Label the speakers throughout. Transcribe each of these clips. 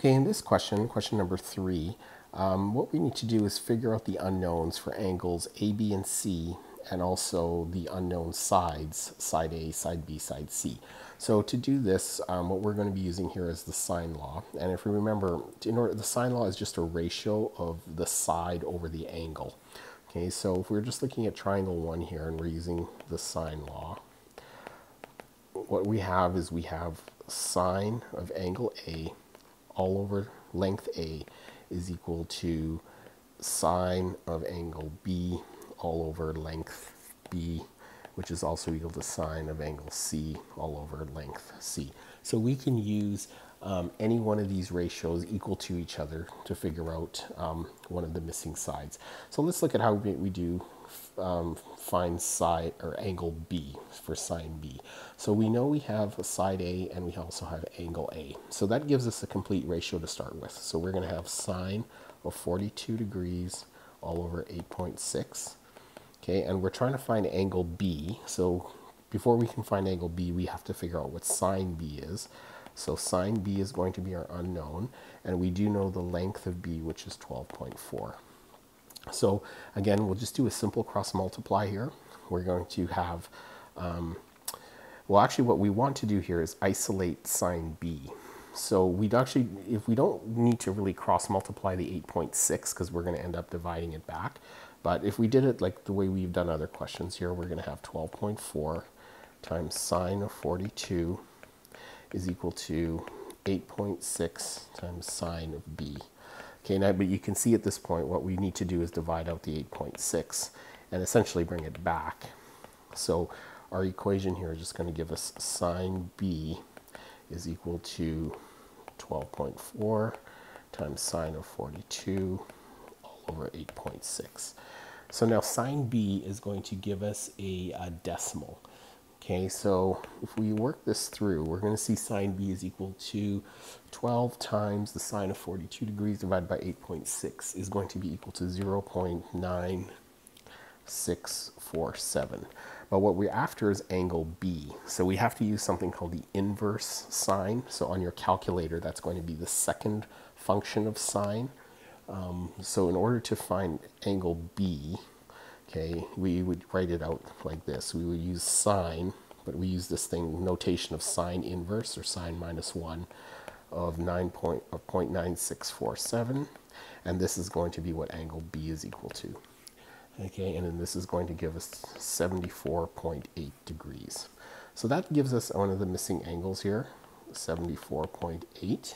Speaker 1: Okay, in this question, question number three, um, what we need to do is figure out the unknowns for angles A, B, and C, and also the unknown sides, side A, side B, side C. So to do this, um, what we're going to be using here is the sine law. And if you remember, in order, the sine law is just a ratio of the side over the angle. Okay, so if we're just looking at triangle one here and we're using the sine law, what we have is we have sine of angle A all over length A is equal to sine of angle B all over length B, which is also equal to sine of angle C all over length C. So we can use um, any one of these ratios equal to each other to figure out um, one of the missing sides. So let's look at how we, we do um, find side or angle B for sine B. So we know we have a side A and we also have angle A. So that gives us a complete ratio to start with. So we're going to have sine of 42 degrees all over 8.6. Okay, and we're trying to find angle B. So before we can find angle B, we have to figure out what sine B is. So sine B is going to be our unknown, and we do know the length of B, which is 12.4. So again, we'll just do a simple cross multiply here. We're going to have, um, well actually what we want to do here is isolate sine B. So we'd actually, if we don't need to really cross multiply the 8.6 because we're going to end up dividing it back. But if we did it like the way we've done other questions here, we're going to have 12.4 times sine of 42 is equal to 8.6 times sine of b. Okay, now, but you can see at this point what we need to do is divide out the 8.6 and essentially bring it back. So our equation here is just going to give us sine b is equal to 12.4 times sine of 42 all over 8.6. So now sine b is going to give us a, a decimal. Okay, so if we work this through, we're going to see sine b is equal to 12 times the sine of 42 degrees divided by 8.6 is going to be equal to 0 0.9647. But what we're after is angle B. So we have to use something called the inverse sine. So on your calculator, that's going to be the second function of sine. Um, so in order to find angle B, okay, we would write it out like this. We would use sine, but we use this thing, notation of sine inverse or sine minus 1 of 9 point, of 0.9647. And this is going to be what angle B is equal to. Okay, and then this is going to give us 74.8 degrees. So that gives us one of the missing angles here, 74.8.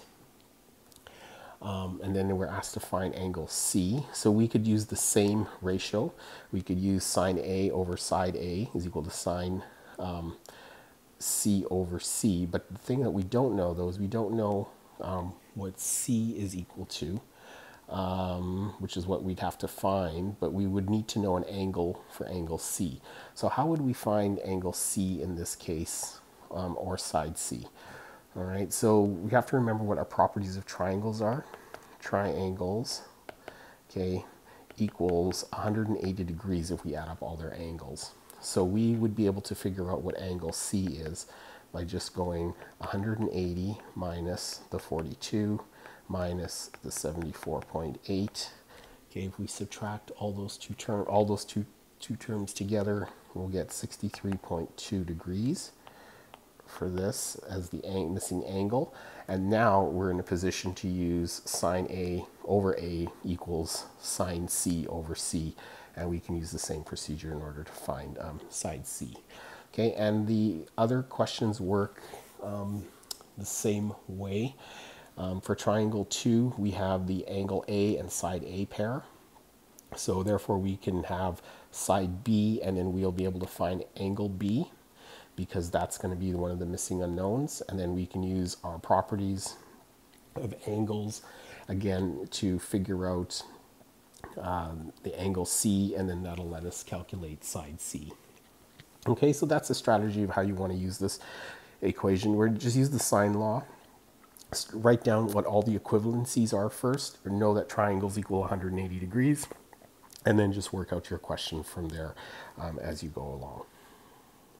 Speaker 1: Um, and then we're asked to find angle C. So we could use the same ratio. We could use sine A over side A is equal to sine um, C over C. But the thing that we don't know though is we don't know um, what C is equal to, um, which is what we'd have to find, but we would need to know an angle for angle C. So how would we find angle C in this case, um, or side C? All right, so we have to remember what our properties of triangles are. Triangles, okay, equals 180 degrees if we add up all their angles. So we would be able to figure out what angle C is by just going 180 minus the 42 minus the 74.8. Okay, if we subtract all those two term all those two two terms together, we'll get 63.2 degrees for this as the missing angle. And now we're in a position to use sine A over A equals sine C over C. And we can use the same procedure in order to find um, side C. Okay, and the other questions work um, the same way. Um, for triangle 2, we have the angle A and side A pair. So therefore we can have side B and then we'll be able to find angle B because that's going to be one of the missing unknowns. And then we can use our properties of angles again to figure out um, the angle C and then that'll let us calculate side C. Okay, so that's the strategy of how you want to use this equation. We're just use the sine law. Write down what all the equivalencies are first, or know that triangles equal 180 degrees, and then just work out your question from there um, as you go along.